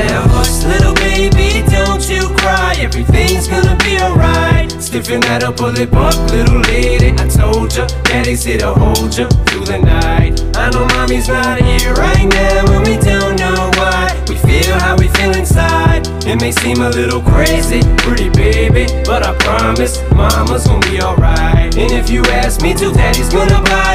Now hush, little baby, don't you cry. Everything's gonna be alright. Stiffen that up, pull it up, little lady. I told ya, daddy's here to hold ya through the night. I know mommy's not here right now, and we don't know why. We feel how we feel inside. It may seem a little crazy, pretty baby, but I promise mama's gonna be alright. And if you ask me to, daddy's gonna buy